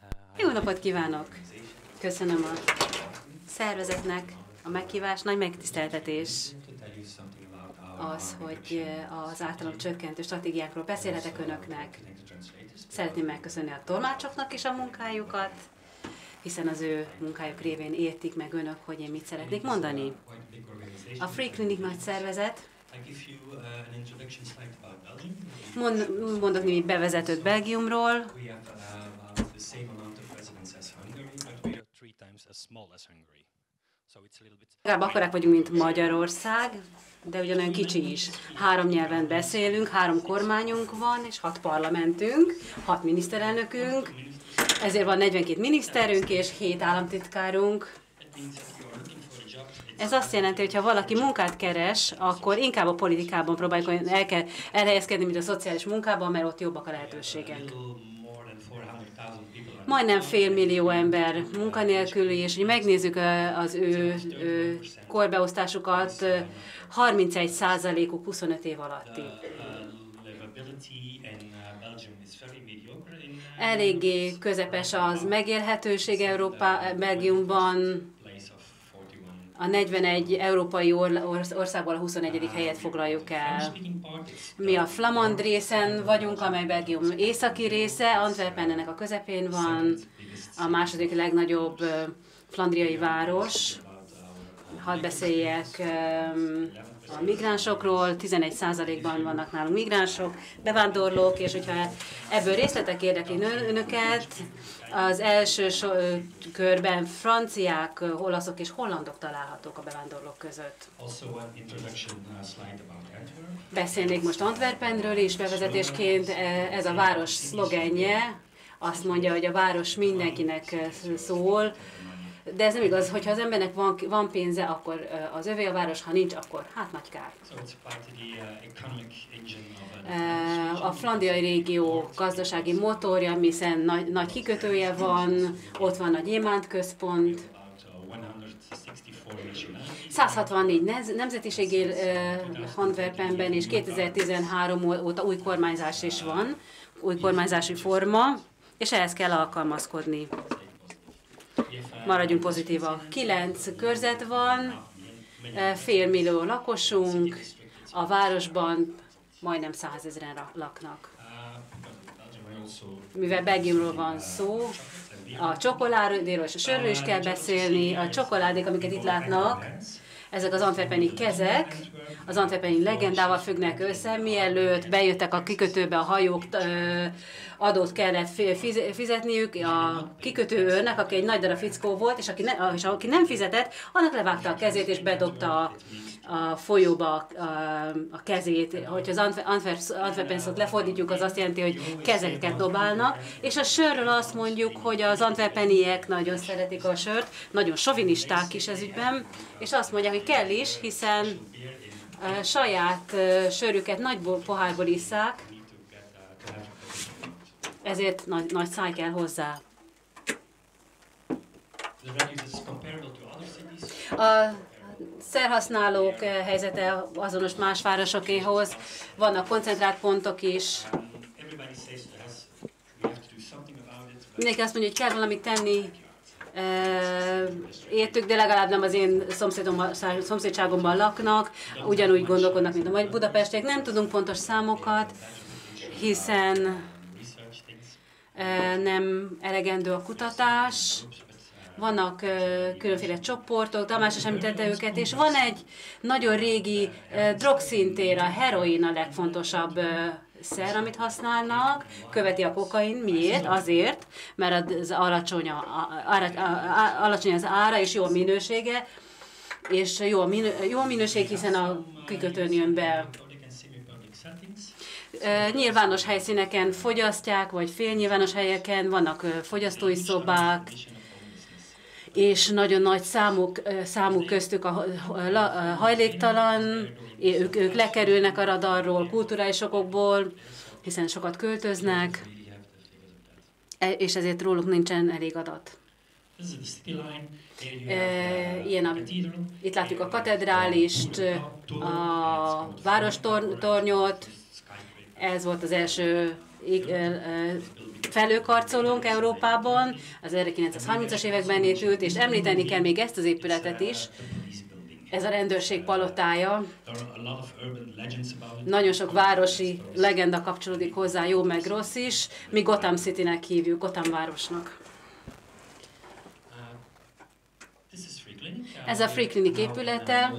Uh, Jó napot kívánok! Köszönöm a szervezetnek a meghívás, nagy megtiszteltetés az, hogy az általam csökkentő stratégiákról beszélhetek önöknek. Szeretném megköszönni a tolmácsoknak is a munkájukat, hiszen az ő munkájuk révén értik meg önök, hogy én mit szeretnék mondani. A Free Clinic nagy szervezet, Uh, mond, mondok némi bevezetőt Belgiumról. Uh, Legalább akkorák vagyunk, mint Magyarország, de ugyanolyan kicsi is. Három nyelven beszélünk, három kormányunk van, és hat parlamentünk, hat miniszterelnökünk, ezért van 42 miniszterünk és 7 államtitkárunk. Ez azt jelenti, hogy ha valaki munkát keres, akkor inkább a politikában próbáljuk el kell elhelyezkedni, mint a szociális munkában, mert ott jobbak a lehetőségek. little more than 400,000 people are Majdnem fél millió ember munkanélküli, és hogy megnézzük az ő, ő korbeosztásukat, ö, 31 százalékuk 25 év alatti. Eléggé közepes az megélhetőség Európa, Belgiumban, place of 41 a 41 európai or- orsz- országból a 21. helyet foglaljuk el. Mi a Flamand részen vagyunk, amely Belgium északi része, Antwerpen ennek a közepén van, a második legnagyobb flandriai város. Hadd beszéljek a migránsokról, 11%-ban vannak nálunk migránsok, bevándorlók, és hogyha ebből részletek érdekli ön- önöket, az első körben franciák, olaszok és hollandok találhatók a bevándorlók között. Uh. Beszélnék most Antwerpenről is bevezetésként. E, Ez a város szlogenje. Azt mondja, hogy a város mindenkinek szól. De ez nem igaz, hogyha az embernek van, van pénze, akkor az övé a város, ha nincs, akkor hát nagy kár. Uh, A flandiai régió gazdasági motorja, hiszen nagy, nagy kikötője van, ott van a gyémánt központ, about uh, 164 nationalities. 164 nez- nemzetiség él uh, Antwerpenben, és 2013 ó- óta új kormányzás is van, új kormányzási forma, és ehhez kell alkalmazkodni. Maradjunk pozitívak. Kilenc körzet van, fél millió lakosunk, a városban majdnem százezren laknak. Mivel Belgiumról van szó, a csokoládéról és a sörről is kell beszélni. A csokoládék, amiket itt látnak, ezek az antwerpeni kezek, az antwerpeni legendával függnek össze, mielőtt bejöttek a kikötőbe a hajók, adót kellett fi- fiz- fizetniük a kikötő őrnek, aki egy nagy darab fickó volt, és aki, ne, és aki nem fizetett, annak levágta a kezét és bedobta a, a folyóba a, a kezét. Hogyha az Antwer- Antwerp- Antwerpen szót lefordítjuk, az azt jelenti, hogy kezeket dobálnak. És a sörről azt mondjuk, hogy az antwerpeniek nagyon szeretik a sört, nagyon sovinisták is ez ügyben, és azt mondják, hogy kell is, hiszen saját sörüket nagy pohárból isszák, ezért nagy, nagy száj kell hozzá. A szerhasználók eh, helyzete azonos más városokéhoz, vannak koncentrált pontok is. Mindenki azt mondja, hogy kell valamit tenni, eh, értük, de legalább nem az én szomszédságomban laknak, ugyanúgy gondolkodnak, mint a magyar budapestiek. Nem tudunk pontos számokat, hiszen nem elegendő a kutatás, vannak különféle csoportok, Tamás is említette őket, és van egy nagyon régi drogszintér, a heroin a legfontosabb szer, amit használnak, követi a kokain. Miért? Azért, mert az alacsony, a, a, a, a, alacsony az ára és jó minősége, és jó minő, jó minőség, hiszen a kikötőn jön be. Public and semi-public settings. Ö, Nyilvános helyszíneken fogyasztják, vagy félnyilvános helyeken, vannak fogyasztói szobák, és nagyon nagy számuk, számuk köztük a ha- a la- a hajléktalan, ők, ők lekerülnek a radarról kulturális okokból, hiszen sokat költöznek, e- és ezért róluk nincsen elég adat. Ilyen a-. Itt látjuk a katedrálist, a várostornyot, ez volt az első felőkarcolunk Európában, az 1930-as években épült, és említeni kell még ezt az épületet is, ez a rendőrség palotája. Nagyon sok városi legenda kapcsolódik hozzá, jó meg rossz is. Mi Gotham City-nek hívjuk, Gotham városnak. Ez a Free Clinic épülete.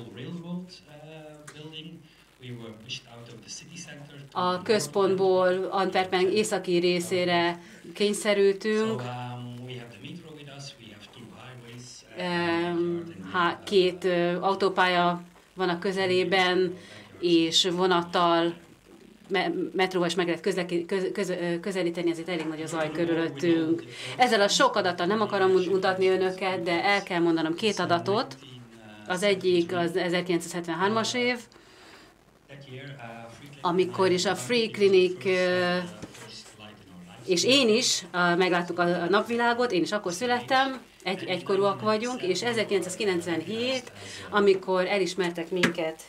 A központból Antwerpen északi részére kényszerültünk. Uh, két autópálya van a közelében, és vonattal metróval is meg lehet közle, köz, köz, közelíteni, ezért elég nagy a zaj körülöttünk. Ezzel a sok adattal nem akarom mutatni önöket, de el kell mondanom két adatot. Az egyik az 1973-as év, amikor is a Free Clinic és én is megláttuk a napvilágot, én is akkor születtem, egy, egykorúak vagyunk, és 1997, amikor elismertek minket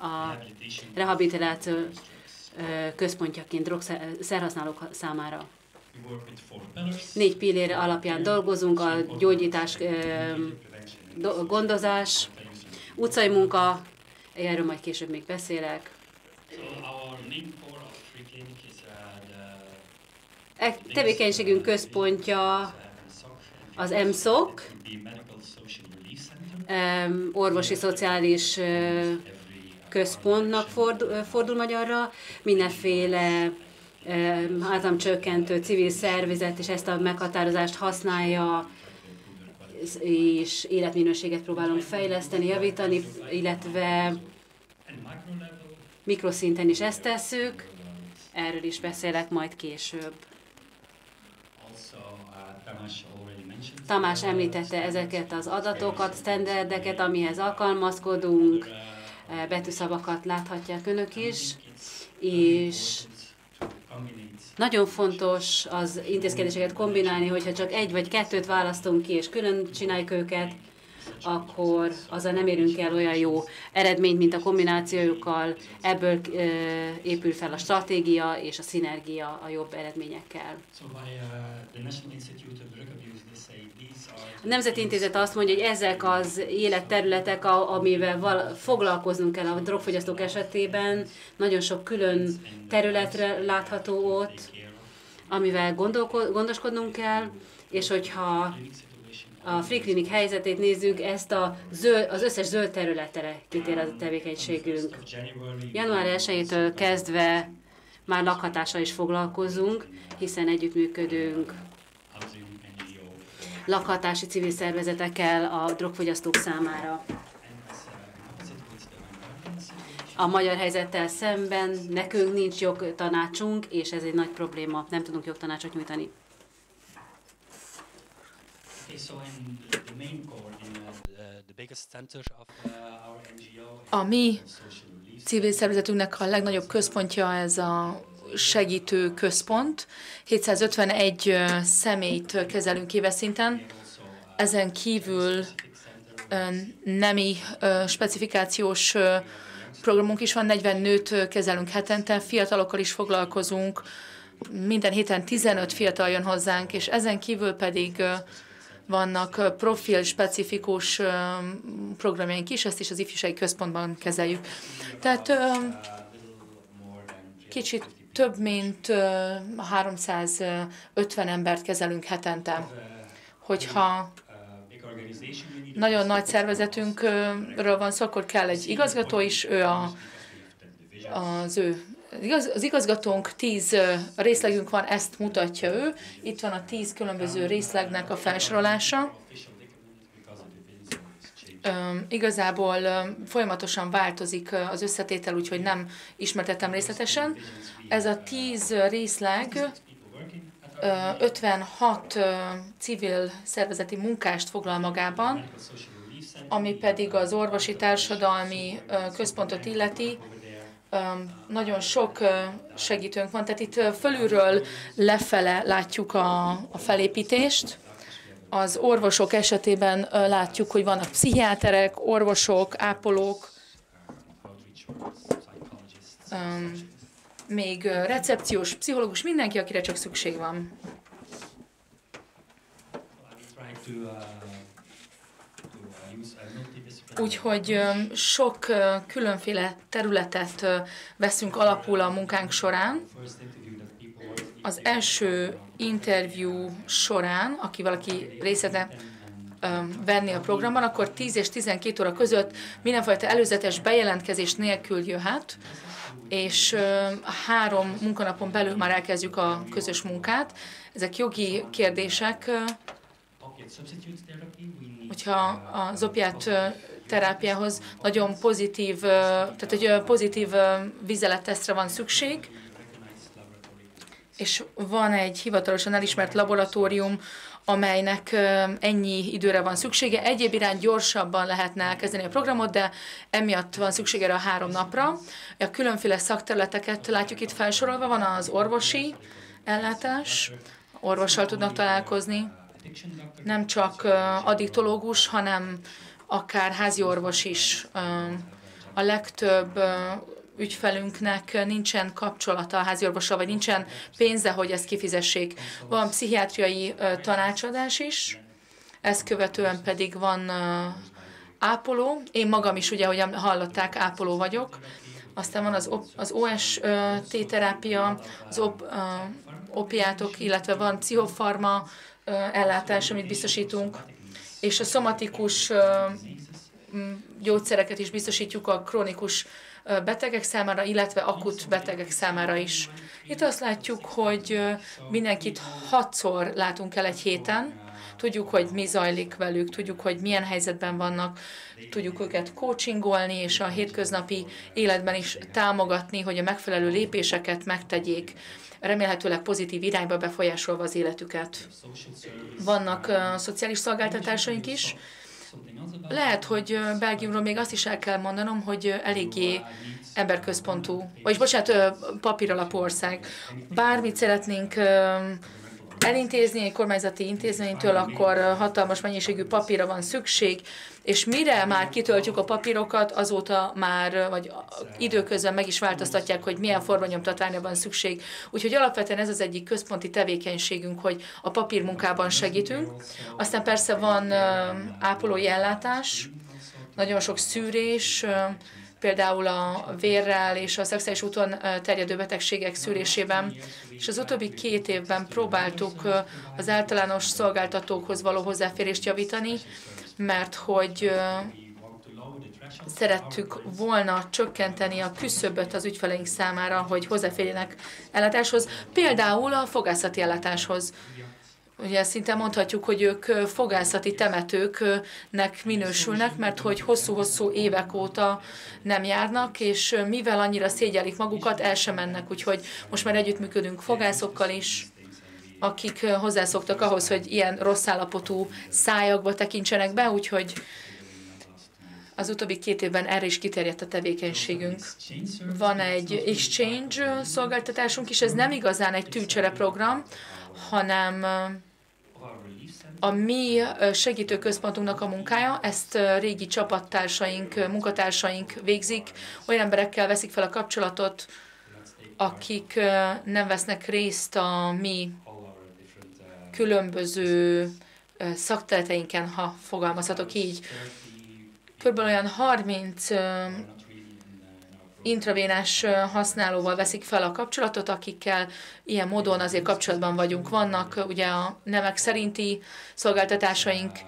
a rehabilitáció központjaként drogszerhasználók számára. Négy pillér alapján dolgozunk, a gyógyítás, gondozás, utcai munka, erről majd később még beszélek. E tevékenységünk központja az EMSZOK, orvosi szociális központnak fordul, fordul magyarra, mindenféle általamcsökkentő civil szervezet, és ezt a meghatározást használja, és életminőséget próbálunk fejleszteni, javítani, illetve mikroszinten is ezt tesszük, erről is beszélek majd később. Tamás említette ezeket az adatokat, standardeket, amihez alkalmazkodunk, betűszavakat láthatják önök is, és nagyon fontos az intézkedéseket kombinálni, hogyha csak egy vagy kettőt választunk ki, és külön csináljuk őket, akkor azzal nem érünk el olyan jó eredményt, mint a kombinációjukkal. Ebből épül fel a stratégia és a szinergia a jobb eredményekkel. A Nemzeti Intézet azt mondja, hogy ezek az életterületek, amivel foglalkoznunk kell a drogfogyasztók esetében, nagyon sok külön területre látható ott, amivel gondoskodnunk kell, és hogyha a Free Clinic helyzetét nézzük, ezt a zöld, az összes zöld területre kitér a tevékenységünk. Január 1-től kezdve már lakhatással is foglalkozunk, hiszen együttműködünk lakhatási civil szervezetekkel a drogfogyasztók számára. A magyar helyzettel szemben nekünk nincs jogtanácsunk, és ez egy nagy probléma, nem tudunk jogtanácsot nyújtani. A mi civil szervezetünknek a legnagyobb központja ez a segítő központ. 751 személyt kezelünk éves szinten. Ezen kívül nemi specifikációs programunk is van, 40 nőt kezelünk hetente, fiatalokkal is foglalkozunk, minden héten 15 fiatal jön hozzánk, és ezen kívül pedig vannak profil specifikus programjaink is, ezt is az ifjúsági központban kezeljük. Tehát kicsit több mint 350 embert kezelünk hetente. Hogyha nagyon nagy szervezetünkről van szó, akkor kell egy igazgató is, ő a, az ő az igazgatónk tíz részlegünk van, ezt mutatja ő. Itt van a tíz különböző részlegnek a felsorolása. Igazából folyamatosan változik az összetétel, úgyhogy nem ismertettem részletesen. Ez a tíz részleg 56 civil szervezeti munkást foglal magában, ami pedig az orvosi társadalmi központot illeti, nagyon sok segítőnk van, tehát itt fölülről lefele látjuk a, a felépítést. Az orvosok esetében látjuk, hogy vannak pszichiáterek, orvosok, ápolók, még recepciós, pszichológus, mindenki, akire csak szükség van. Úgyhogy sok különféle területet veszünk alapul a munkánk során. Az első interjú során, aki valaki részete venni a programban, akkor 10 és 12 óra között mindenfajta előzetes bejelentkezés nélkül jöhet, és három munkanapon belül már elkezdjük a közös munkát. Ezek jogi kérdések, hogyha az opiát terápiához nagyon pozitív, tehát egy pozitív vizelettesztre van szükség, és van egy hivatalosan elismert laboratórium, amelynek ennyi időre van szüksége. Egyéb irány gyorsabban lehetne elkezdeni a programot, de emiatt van szüksége erre a három napra. A különféle szakterületeket látjuk itt felsorolva, van az orvosi ellátás, orvossal tudnak találkozni, nem csak addiktológus, hanem akár házi orvos is. A legtöbb ügyfelünknek nincsen kapcsolata a háziorvossal, vagy nincsen pénze, hogy ezt kifizessék. Van pszichiátriai tanácsadás is, ezt követően pedig van ápoló. Én magam is, ugye, ahogy hallották, ápoló vagyok. Aztán van az, az OST terápia, az op, opiátok, illetve van pszichofarma ellátás, amit biztosítunk, és a szomatikus gyógyszereket is biztosítjuk a krónikus betegek számára, illetve akut betegek számára is. Itt azt látjuk, hogy mindenkit hatszor látunk el egy héten, tudjuk, hogy mi zajlik velük, tudjuk, hogy milyen helyzetben vannak, tudjuk őket coachingolni, és a hétköznapi életben is támogatni, hogy a megfelelő lépéseket megtegyék, remélhetőleg pozitív irányba befolyásolva az életüket. Vannak uh, szociális szolgáltatásaink is, lehet, hogy Belgiumról még azt is el kell mondanom, hogy eléggé emberközpontú, vagy bocsánat, papíralapú ország. Bármit szeretnénk elintézni egy kormányzati intézménytől, akkor hatalmas mennyiségű papírra van szükség, és mire már kitöltjük a papírokat, azóta már, vagy időközben meg is változtatják, hogy milyen formanyomtatványra van szükség. Úgyhogy alapvetően ez az egyik központi tevékenységünk, hogy a papírmunkában segítünk. Aztán persze van ápolói ellátás, nagyon sok szűrés, például a vérrel és a szexuális úton terjedő betegségek szűrésében, és az utóbbi két évben próbáltuk az általános szolgáltatókhoz való hozzáférést javítani, mert hogy szerettük volna csökkenteni a küszöböt az ügyfeleink számára, hogy hozzáférjenek ellátáshoz, például a fogászati ellátáshoz. Ugye szinte mondhatjuk, hogy ők fogászati temetőknek minősülnek, mert hogy hosszú-hosszú évek óta nem járnak, és mivel annyira szégyelik magukat, el sem mennek, úgyhogy most már együttműködünk fogászokkal is, akik hozzászoktak ahhoz, hogy ilyen rossz állapotú szájakba tekintsenek be, úgyhogy az utóbbi két évben erre is kiterjedt a tevékenységünk. Van egy exchange szolgáltatásunk is, ez nem igazán egy tűcsere program, hanem a mi segítőközpontunknak a munkája, ezt régi csapattársaink, munkatársaink végzik, olyan emberekkel veszik fel a kapcsolatot, akik nem vesznek részt a mi különböző szakterületeinken, ha fogalmazhatok így. Körülbelül olyan 30 intravénás használóval veszik fel a kapcsolatot, akikkel ilyen módon azért kapcsolatban vagyunk. Vannak ugye a nemek szerinti szolgáltatásaink,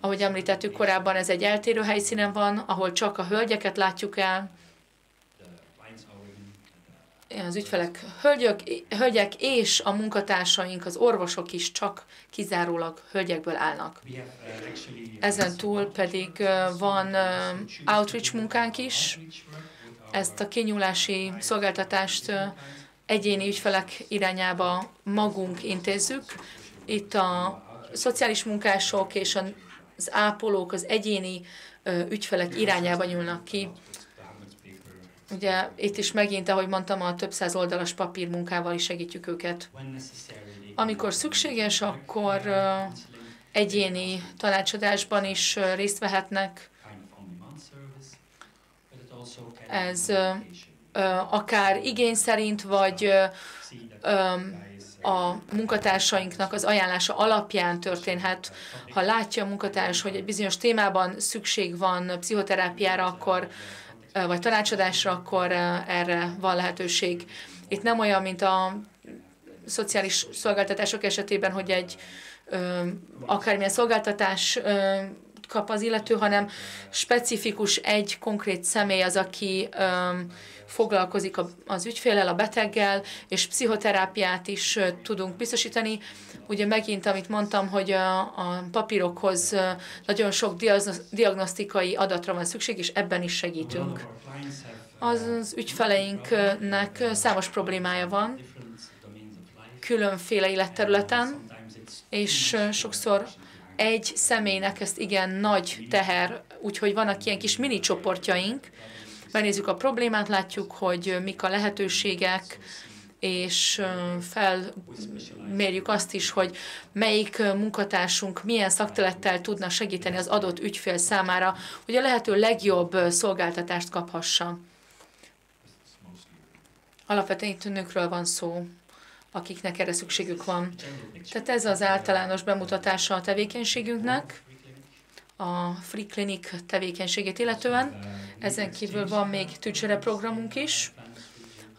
ahogy említettük korábban, ez egy eltérő helyszínen van, ahol csak a hölgyeket látjuk el, az ügyfelek hölgyök, hölgyek és a munkatársaink, az orvosok is csak kizárólag hölgyekből állnak. Ezen túl pedig van outreach munkánk is, ezt a kinyúlási szolgáltatást egyéni ügyfelek irányába magunk intézzük. Itt a szociális munkások és az ápolók az egyéni ügyfelek irányába nyúlnak ki. Ugye itt is megint, ahogy mondtam, a több száz oldalas papírmunkával is segítjük őket. Amikor szükséges, akkor egyéni tanácsadásban is részt vehetnek. Ez akár igény szerint, vagy a munkatársainknak az ajánlása alapján történhet. Ha látja a munkatárs, hogy egy bizonyos témában szükség van pszichoterápiára, akkor, vagy tanácsadásra, akkor erre van lehetőség. Itt nem olyan, mint a szociális szolgáltatások esetében, hogy egy akármilyen szolgáltatás kap az illető, hanem specifikus egy konkrét személy az, aki foglalkozik az ügyfélel, a beteggel, és pszichoterápiát is tudunk biztosítani. Ugye megint, amit mondtam, hogy a, a papírokhoz nagyon sok diagnosztikai adatra van szükség, és ebben is segítünk. Az, az ügyfeleinknek számos problémája van, különféle életterületen, és sokszor egy személynek ezt igen nagy teher, úgyhogy vannak ilyen kis mini csoportjaink, megnézzük a problémát, látjuk, hogy mik a lehetőségek, és felmérjük azt is, hogy melyik munkatársunk milyen szaktelettel tudna segíteni az adott ügyfél számára, hogy a lehető legjobb szolgáltatást kaphassa. Alapvetően itt nőkről van szó, akiknek erre szükségük van. Tehát ez az általános bemutatása a tevékenységünknek a Free Clinic tevékenységét illetően. Ezen kívül van még tücsere programunk is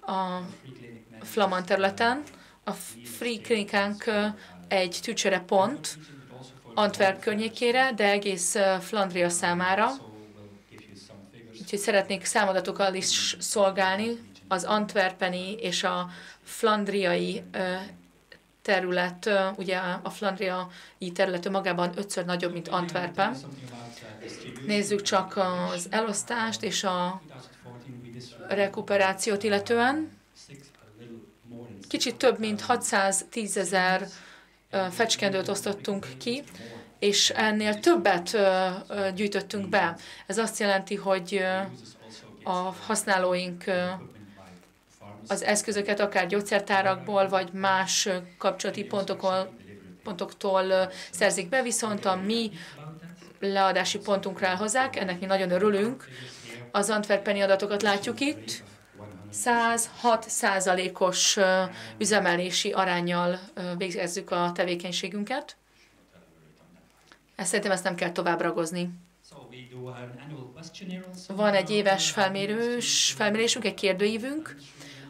a Flaman területen. A Free Clinicánk egy tücsere pont Antwerp környékére, de egész Flandria számára. Úgyhogy szeretnék számadatokkal is szolgálni az antwerpeni és a flandriai terület, ugye a flandriai terület magában ötször nagyobb, mint Antwerpen. Nézzük csak az elosztást és a rekuperációt illetően. Kicsit több mint 610 ezer fecskendőt osztottunk ki, és ennél többet gyűjtöttünk be. Ez azt jelenti, hogy a használóink az eszközöket akár gyógyszertárakból, vagy más kapcsolati pontokon, pontoktól szerzik be, viszont a mi leadási pontunkra elhozzák, ennek mi nagyon örülünk. Az antwerpeni adatokat látjuk itt, 106 százalékos üzemelési arányjal végezzük a tevékenységünket. Ezt szerintem ezt nem kell tovább ragozni. Van egy éves felmérős, felmérésünk, egy kérdőívünk,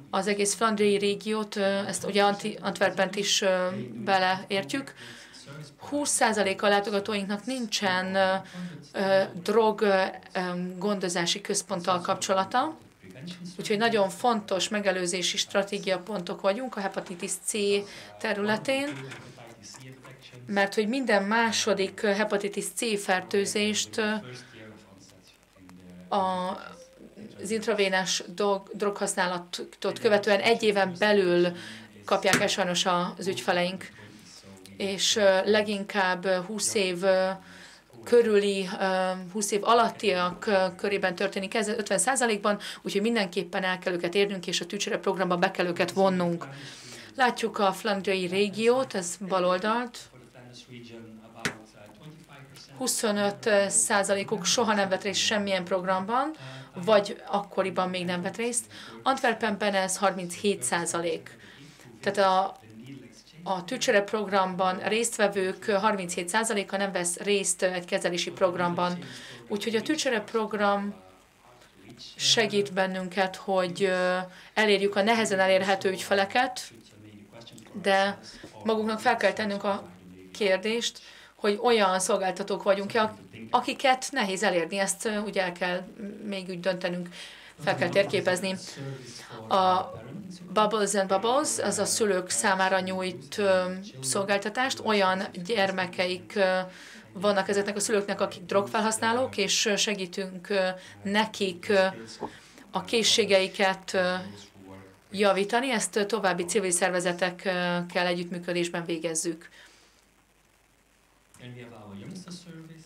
az egész flandriai régiót, ezt ugye Antwerpent is beleértjük, 20% a látogatóinknak nincsen drog gondozási központtal kapcsolata, úgyhogy nagyon fontos megelőzési stratégiapontok vagyunk a hepatitis C területén, mert hogy minden második hepatitis C fertőzést a az intravénás drog, droghasználatot követően egy éven belül kapják el sajnos az ügyfeleink, és leginkább 20 év körüli, 20 év alattiak körében történik ez 50 ban úgyhogy mindenképpen el kell őket érnünk, és a tücsere programba be kell őket vonnunk. Látjuk a flandriai régiót, ez baloldalt. 25 százalékuk soha nem vett részt semmilyen programban, vagy akkoriban még nem vett részt. Antwerpenben ez 37 százalék. Tehát a, a tücsere programban résztvevők 37 százaléka nem vesz részt egy kezelési programban. Úgyhogy a tücsere program segít bennünket, hogy elérjük a nehezen elérhető ügyfeleket, de magunknak fel kell tennünk a kérdést, hogy olyan szolgáltatók vagyunk-e, akiket nehéz elérni, ezt ugye el kell még úgy döntenünk, fel kell térképezni. A Bubbles and Bubbles, az a szülők számára nyújt szolgáltatást, olyan gyermekeik vannak ezeknek a szülőknek, akik drogfelhasznók, és segítünk nekik a készségeiket javítani, ezt további civil szervezetekkel együttműködésben végezzük.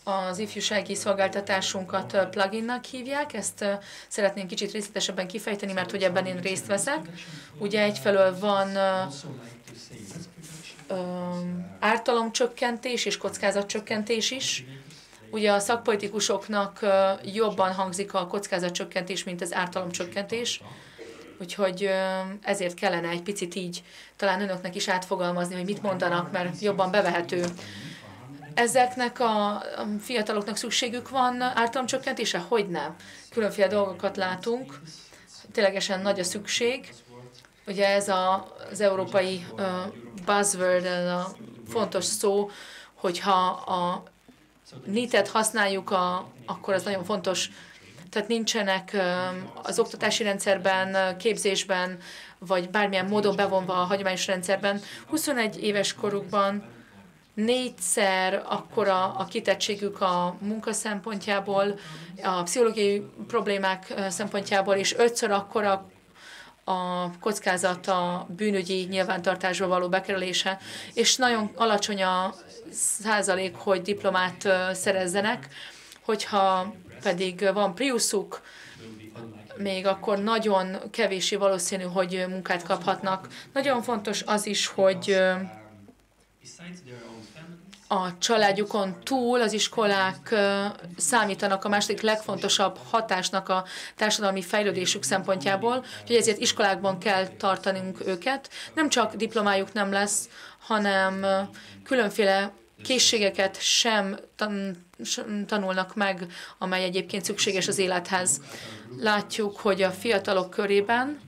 Az ifjúsági szolgáltatásunkat pluginnak hívják, ezt szeretném kicsit részletesebben kifejteni, mert hogy ebben én részt veszek. Ugye egyfelől van ártalomcsökkentés és kockázatcsökkentés is. Ugye a szakpolitikusoknak jobban hangzik a kockázatcsökkentés, mint az ártalomcsökkentés, Úgyhogy ezért kellene egy picit így talán önöknek is átfogalmazni, hogy mit mondanak, mert jobban bevehető. Ezeknek a fiataloknak szükségük van ártalomcsökkentése? Hogy nem? Különféle dolgokat látunk. Ténylegesen nagy a szükség. Ugye ez a, az európai uh, buzzword, ez a fontos szó, hogyha a NIT-et használjuk, a, akkor az nagyon fontos tehát nincsenek az oktatási rendszerben, képzésben, vagy bármilyen módon bevonva a hagyományos rendszerben. 21 éves korukban négyszer akkora a kitettségük a munka szempontjából, a pszichológiai problémák szempontjából, és ötször akkora a kockázat a bűnügyi nyilvántartásba való bekerülése, és nagyon alacsony a százalék, hogy diplomát szerezzenek, hogyha pedig van Priusuk, még akkor nagyon kevési valószínű, hogy munkát kaphatnak. Nagyon fontos az is, hogy a családjukon túl az iskolák számítanak a második legfontosabb hatásnak a társadalmi fejlődésük szempontjából, hogy ezért iskolákban kell tartanunk őket. Nem csak diplomájuk nem lesz, hanem különféle készségeket sem tanulnak meg, amely egyébként szükséges az élethez. Látjuk, hogy a fiatalok körében,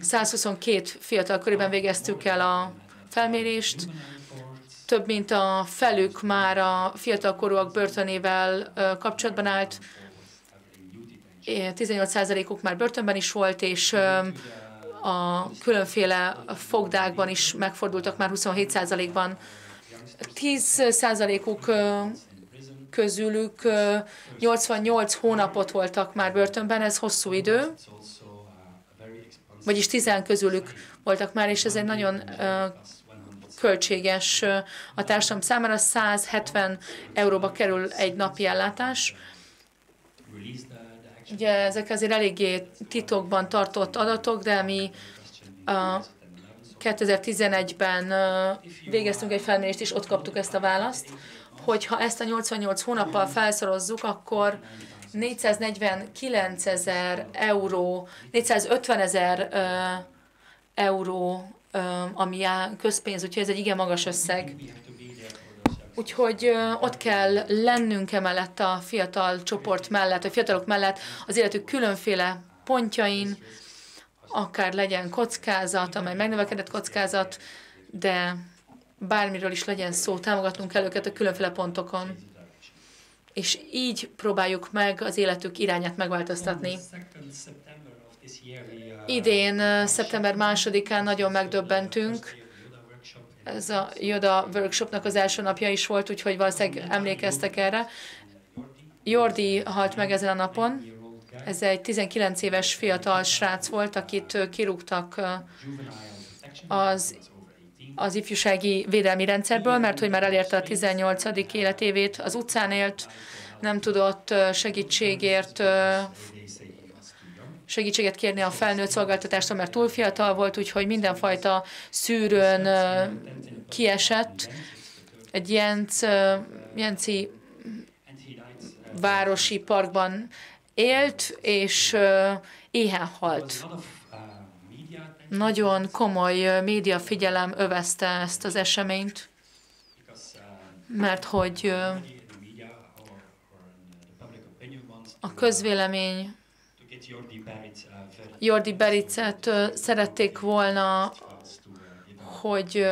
122 fiatal körében végeztük el a felmérést, több mint a felük már a fiatalkorúak börtönével kapcsolatban állt, 18%-uk már börtönben is volt, és a különféle fogdákban is megfordultak már 27%-ban. 10%-uk közülük 88 hónapot voltak már börtönben, ez hosszú idő, vagyis 10 közülük voltak már, és ez egy nagyon költséges a társadalom számára, 170 euróba kerül egy napi ellátás. Ugye ezek azért eléggé titokban tartott adatok, de mi 2011-ben végeztünk egy felmérést, és ott kaptuk ezt a választ, hogyha ezt a 88 hónappal felszorozzuk, akkor 449 ezer euró, 450 ezer euró, ami közpénz, úgyhogy ez egy igen magas összeg. Úgyhogy ott kell lennünk emellett a fiatal csoport mellett, a fiatalok mellett az életük különféle pontjain, akár legyen kockázat, amely megnövekedett kockázat, de bármiről is legyen szó, támogatnunk kell őket a különféle pontokon. És így próbáljuk meg az életük irányát megváltoztatni. Idén, szeptember másodikán nagyon megdöbbentünk. Ez a Yoda workshopnak az első napja is volt, úgyhogy valószínűleg emlékeztek erre. Jordi halt meg ezen a napon. Ez egy 19 éves fiatal srác volt, akit kirúgtak az az ifjúsági védelmi rendszerből, mert hogy már elérte a 18. életévét, az utcán élt, nem tudott segítségért segítséget kérni a felnőtt szolgáltatástól, mert túl fiatal volt, úgyhogy mindenfajta szűrőn kiesett. Egy Jenc, Jenci városi parkban élt, és éhen halt. Nagyon komoly média figyelem övezte ezt az eseményt, mert hogy a közvélemény Jordi Bericet szerették volna, hogy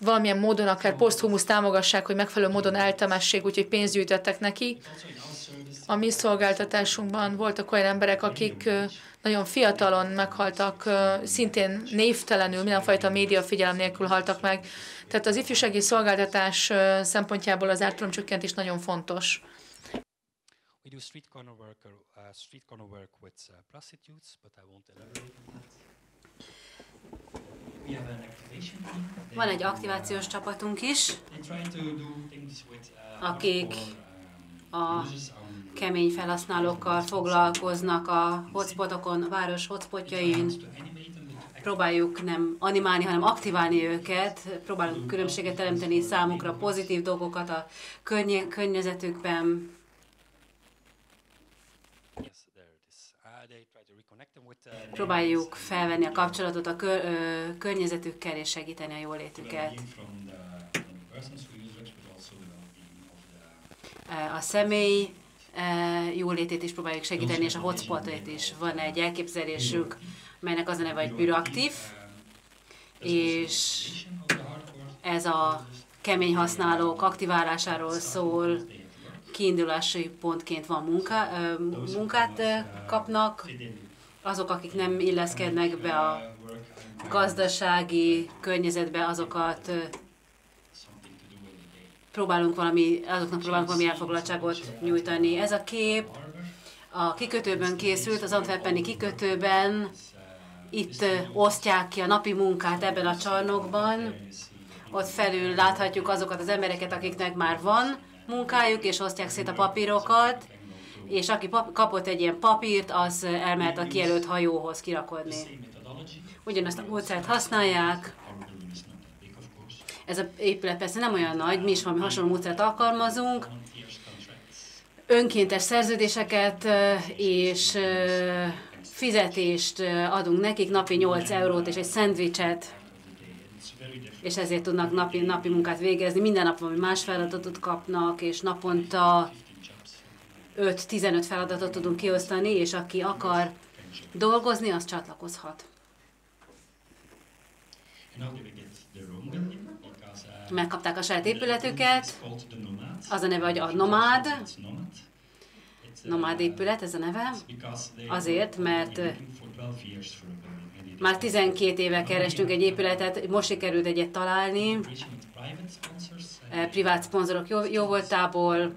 valamilyen módon akár poszthumusz támogassák, hogy megfelelő módon eltemessék, úgyhogy pénzt gyűjtöttek neki. A mi szolgáltatásunkban voltak olyan emberek, akik nagyon fiatalon meghaltak, szintén névtelenül, mindenfajta média figyelem nélkül haltak meg. Tehát az ifjúsági szolgáltatás szempontjából az ártalomcsökkentés nagyon fontos. We do street corner work, uh, street corner work with uh, prostitutes, but I won't elaborate. Van egy aktivációs csapatunk is, uh, akik um, a kemény felhasználókkal foglalkoznak a hotspotokon, a város hotspotjain. Próbáljuk nem animálni, hanem aktiválni őket, próbálunk különbséget teremteni számukra, pozitív dolgokat a környe, környezetükben. Próbáljuk felvenni a kapcsolatot a kör, ö, környezetükkel és segíteni a jólétüket. A személy jólétét is próbáljuk segíteni, és a hotspotot is. Van egy elképzelésünk, melynek az a neve, hogy bűraktív, és ez a kemény használók aktiválásáról szól, kiindulási pontként van munka, munkát kapnak, azok, akik nem illeszkednek be a gazdasági környezetbe, azokat próbálunk valami, azoknak próbálunk valami elfoglaltságot nyújtani. Ez a kép a kikötőben készült, az Antwerpeni kikötőben, itt osztják ki a napi munkát ebben a csarnokban, ott felül láthatjuk azokat az embereket, akiknek már van munkájuk, és osztják szét a papírokat, és aki kapott egy ilyen papírt, az elmehet a kijelölt hajóhoz kirakodni. Ugyanazt a módszert használják, ez az épület persze nem olyan nagy, mi is valami hasonló módszert alkalmazunk, önkéntes szerződéseket és fizetést adunk nekik, napi 8 eurót és egy szendvicset, és ezért tudnak napi, napi munkát végezni. Minden nap valami más feladatot kapnak, és naponta 5-15 feladatot tudunk kiosztani, és aki akar dolgozni, az csatlakozhat. Megkapták a saját épületüket, az a neve, hogy a Nomád, Nomád épület, ez a neve, azért, mert már 12 éve kerestünk egy épületet, most sikerült egyet találni, privát szponzorok jó, jó voltából,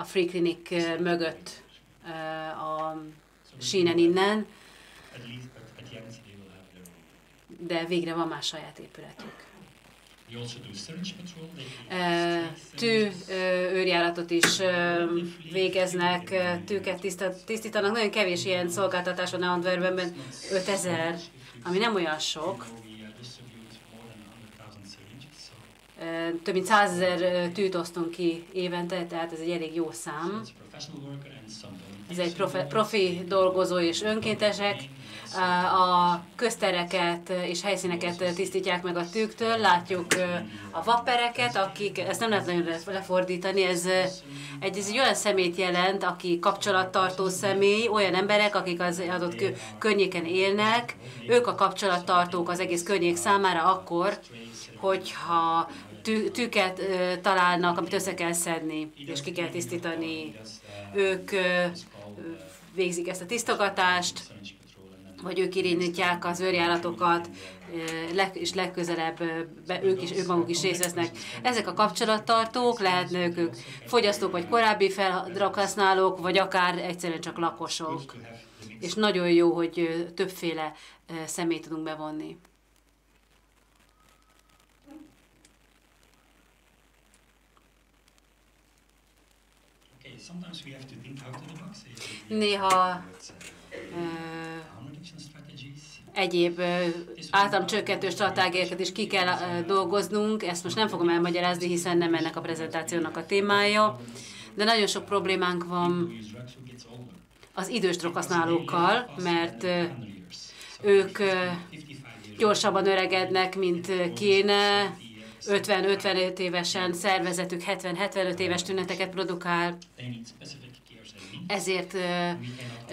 a Free Clinic mögött a sínen innen, de végre van más saját épületük. Tű őrjáratot is végeznek, tűket tisztítanak. Nagyon kevés ilyen szolgáltatás van Antwerpenben, 5000, ami nem olyan sok. Több mint 100 ezer tűt osztunk ki évente, tehát ez egy elég jó szám. Ez egy profi dolgozó és önkéntesek a köztereket és helyszíneket tisztítják meg a tűktől. Látjuk a vappereket, akik, ezt nem lehet nagyon lefordítani, ez egy, ez egy olyan szemét jelent, aki kapcsolattartó személy, olyan emberek, akik az adott környéken élnek, ők a kapcsolattartók az egész környék számára akkor, hogyha tű, tűket találnak, amit össze kell szedni, és ki kell tisztítani. Ők végzik ezt a tisztogatást, vagy ők irányítják az őrjáratokat, és legközelebb be, ők is, ők maguk is részt vesznek. Ezek a kapcsolattartók lehetnek ők fogyasztók, vagy korábbi feldraghasználók, vagy akár egyszerűen csak lakosok. És nagyon jó, hogy többféle személyt tudunk bevonni. Néha egyéb általam csökkentő stratégiákat is ki kell dolgoznunk. Ezt most nem fogom elmagyarázni, hiszen nem ennek a prezentációnak a témája. De nagyon sok problémánk van az idős droghasználókkal, mert ők gyorsabban öregednek, mint kéne, 50-55 évesen szervezetük 70-75 éves tüneteket produkál, ezért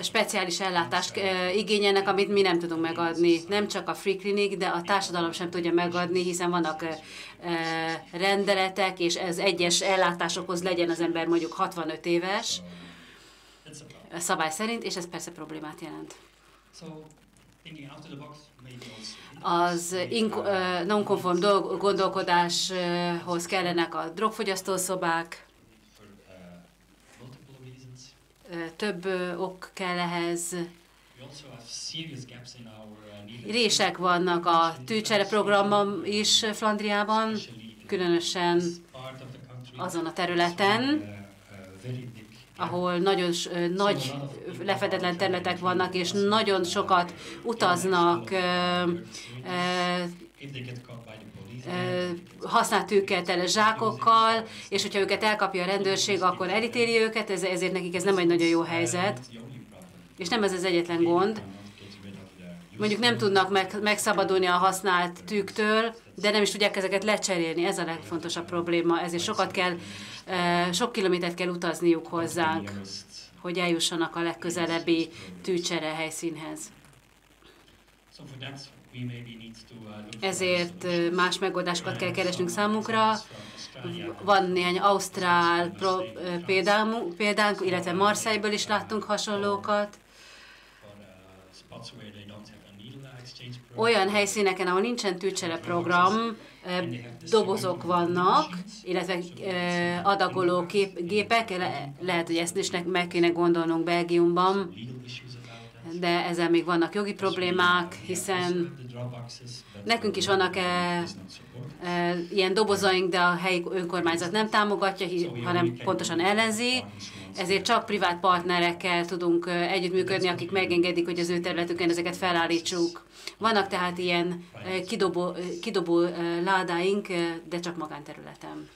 speciális ellátást igényelnek, amit mi nem tudunk megadni. Nem csak a Free Clinic, de a társadalom sem tudja megadni, hiszen vannak rendeletek, és ez egyes ellátásokhoz legyen az ember mondjuk 65 éves szabály szerint, és ez persze problémát jelent. Az non-konform gondolkodáshoz kellenek a drogfogyasztószobák, több ok kell ehhez. Rések vannak a tűcsere programban is Flandriában, különösen azon a területen, ahol nagyon nagy lefedetlen területek vannak, és nagyon sokat utaznak használt tőkkel tele zsákokkal, és hogyha őket elkapja a rendőrség, akkor elítéli őket, ez, ezért nekik ez nem egy nagyon jó helyzet. És nem ez az egyetlen gond. Mondjuk nem tudnak meg, megszabadulni a használt tűktől, de nem is tudják ezeket lecserélni. Ez a legfontosabb probléma. Ezért sokat kell, sok kilométert kell utazniuk hozzánk, hogy eljussanak a legközelebbi tűcsere helyszínhez. Ezért más megoldásokat kell keresnünk számukra. Van néhány ausztrál pro, példánk, példánk, illetve Marseille-ből is láttunk hasonlókat. Olyan helyszíneken, ahol nincsen tűcsere program, dobozok vannak, illetve adagoló kép, gépek, lehet, hogy ezt is meg kéne gondolnunk Belgiumban, de ezzel még vannak jogi problémák, hiszen nekünk is vannak e, e, ilyen dobozaink, de a helyi önkormányzat nem támogatja, hanem pontosan ellenzi, ezért csak privát partnerekkel tudunk együttműködni, akik megengedik, hogy az ő területükön ezeket felállítsuk. Vannak tehát ilyen kidobó, kidobó ládáink, de csak magánterületen.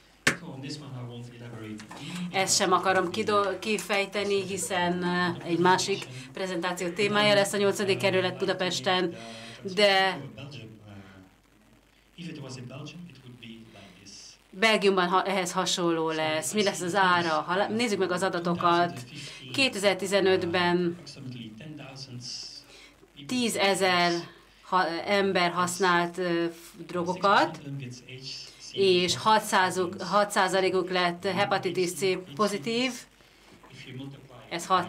Ezt sem akarom kifejteni, hiszen egy másik prezentáció témája lesz a 8. kerület Budapesten, de Belgiumban ha, ehhez hasonló lesz. Mi lesz az ára? Ha nézzük meg az adatokat. 2015-ben 10 ezer ha, ember használt uh, drogokat, és 6%-uk lett hepatitis C pozitív. Ez hat,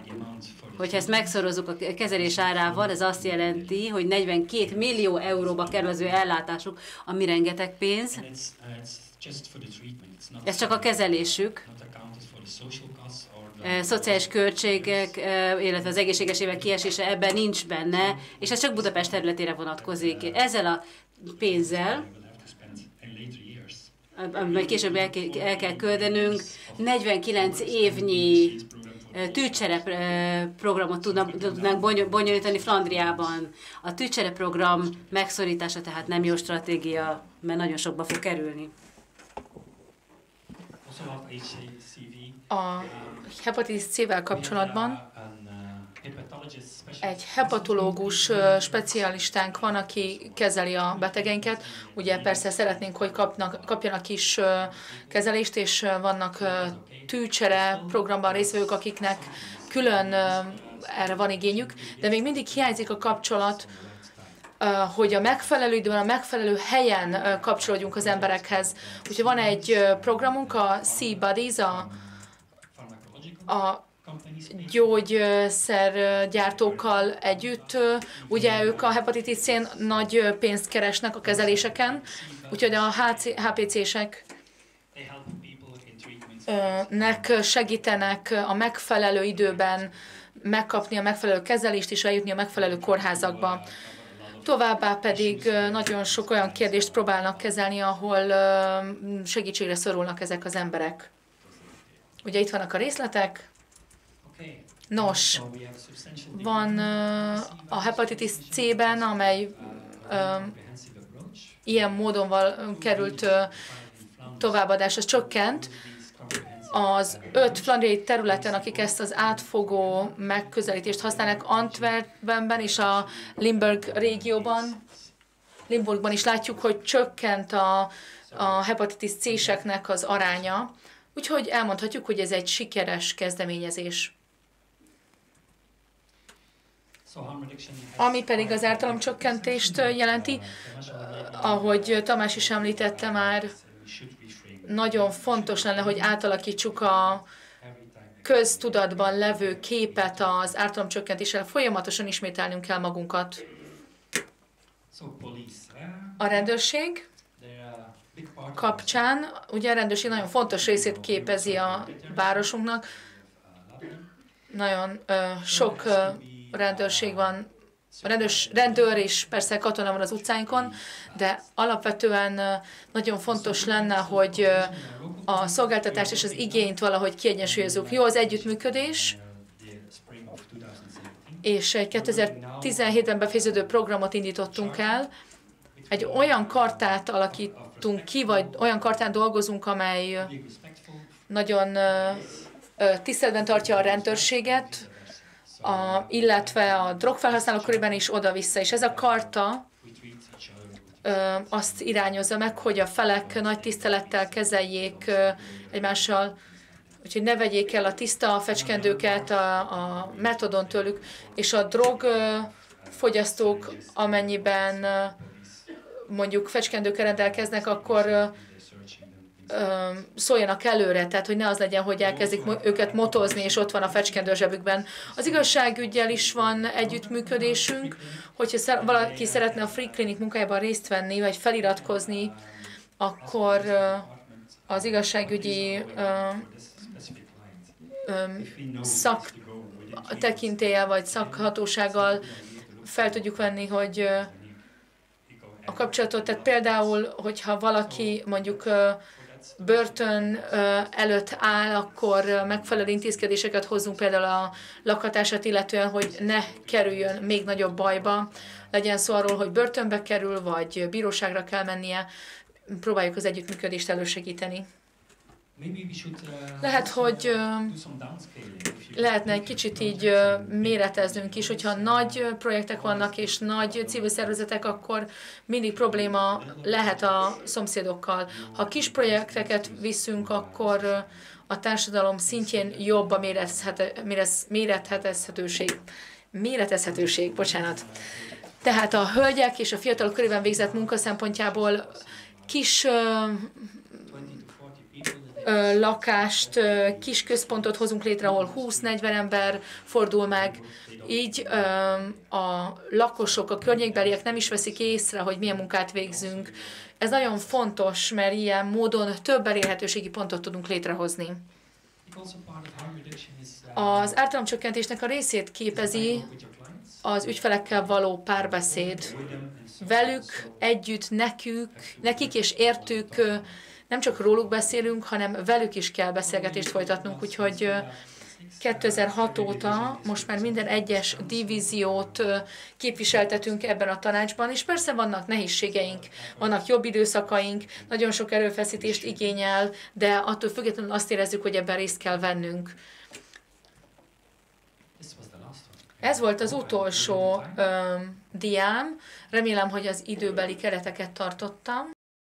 hogyha ezt megszorozzuk a kezelés árával, ez azt jelenti, hogy 42 millió euróba kerül az ellátásuk, ami rengeteg pénz. Ez csak a kezelésük. Szociális költségek, illetve az egészséges évek kiesése ebben nincs benne, és ez csak Budapest területére vonatkozik. Ezzel a pénzzel amit később el, el kell költenünk, 49 évnyi tűcsere programot tudnánk bonyolítani Flandriában. A tűcsere program megszorítása tehát nem jó stratégia, mert nagyon sokba fog kerülni. A hepatitis C-vel kapcsolatban egy hepatológus specialistánk van, aki kezeli a betegeinket. Ugye persze szeretnénk, hogy kapnak, kapjanak is kezelést, és vannak tűcsere programban részvevők, akiknek külön erre van igényük, de még mindig hiányzik a kapcsolat, hogy a megfelelő időben, a megfelelő helyen kapcsolódjunk az emberekhez. Úgyhogy van egy programunk, a Sea Buddies, a, a gyógyszergyártókkal együtt. Ugye ők a hepatitis c nagy pénzt keresnek a kezeléseken, úgyhogy a HPC-sek nek segítenek a megfelelő időben megkapni a megfelelő kezelést és eljutni a megfelelő kórházakba. Továbbá pedig nagyon sok olyan kérdést próbálnak kezelni, ahol segítségre szorulnak ezek az emberek. Ugye itt vannak a részletek. Nos, van a hepatitis C-ben, amely ilyen módon val, került továbbadás, az csökkent. Az öt flandriai területen, akik ezt az átfogó megközelítést használnak, Antwerpenben és a Limburg régióban, Limburgban is látjuk, hogy csökkent a, a hepatitis C-seknek az aránya, úgyhogy elmondhatjuk, hogy ez egy sikeres kezdeményezés. Ami pedig az ártalomcsökkentést jelenti, ahogy Tamás is említette már, nagyon fontos lenne, hogy átalakítsuk a köztudatban levő képet az ártalomcsökkentéssel. Folyamatosan ismételnünk kell magunkat. A rendőrség kapcsán, ugye a rendőrség nagyon fontos részét képezi a városunknak. Nagyon ö, sok ö, rendőrség van, rendőrs, rendőr és persze katona van az utcáinkon, de alapvetően nagyon fontos lenne, hogy a szolgáltatást és az igényt valahogy kiegyensúlyozzuk. Jó az együttműködés, és egy 2017-ben befejeződő programot indítottunk el. Egy olyan kartát alakítunk ki, vagy olyan kartán dolgozunk, amely nagyon tiszteletben tartja a rendőrséget, a, illetve a drogfelhasználók körében is oda-vissza. És ez a karta ö, azt irányozza meg, hogy a felek nagy tisztelettel kezeljék ö, egymással, úgyhogy ne vegyék el a tiszta fecskendőket a, a metodon tőlük, és a drog ö, fogyasztók, amennyiben ö, mondjuk fecskendőkkel rendelkeznek, akkor ö, szóljanak előre, tehát hogy ne az legyen, hogy elkezdik őket motozni, és ott van a fecskendő zsebükben. Az igazságügyel is van együttműködésünk, hogyha valaki szeretne a Free Clinic munkájában részt venni, vagy feliratkozni, akkor az igazságügyi szak tekintélye vagy szakhatósággal fel tudjuk venni, hogy a kapcsolatot. Tehát például, hogyha valaki mondjuk börtön előtt áll, akkor megfelelő intézkedéseket hozzunk például a lakhatását, illetően, hogy ne kerüljön még nagyobb bajba. Legyen szó arról, hogy börtönbe kerül, vagy bíróságra kell mennie, próbáljuk az együttműködést elősegíteni. Lehet, hogy lehetne egy kicsit így méreteznünk is, hogyha nagy projektek vannak és nagy civil szervezetek, akkor mindig probléma lehet a szomszédokkal. Ha kis projekteket viszünk, akkor a társadalom szintjén jobb a mérethetőség. Méretezhetőség, bocsánat. Tehát a hölgyek és a fiatalok körében végzett munka szempontjából kis lakást, kis központot hozunk létre, ahol 20-40 ember fordul meg, így a lakosok, a környékbeliek nem is veszik észre, hogy milyen munkát végzünk. Ez nagyon fontos, mert ilyen módon több elérhetőségi pontot tudunk létrehozni. Az ártalomcsökkentésnek a részét képezi az ügyfelekkel való párbeszéd. Velük, együtt, nekük, nekik és értük nem csak róluk beszélünk, hanem velük is kell beszélgetést folytatnunk, úgyhogy 2006 óta most már minden egyes divíziót képviseltetünk ebben a tanácsban, és persze vannak nehézségeink, vannak jobb időszakaink, nagyon sok erőfeszítést igényel, de attól függetlenül azt érezzük, hogy ebben részt kell vennünk. Ez volt az utolsó um, diám. Remélem, hogy az időbeli kereteket tartottam.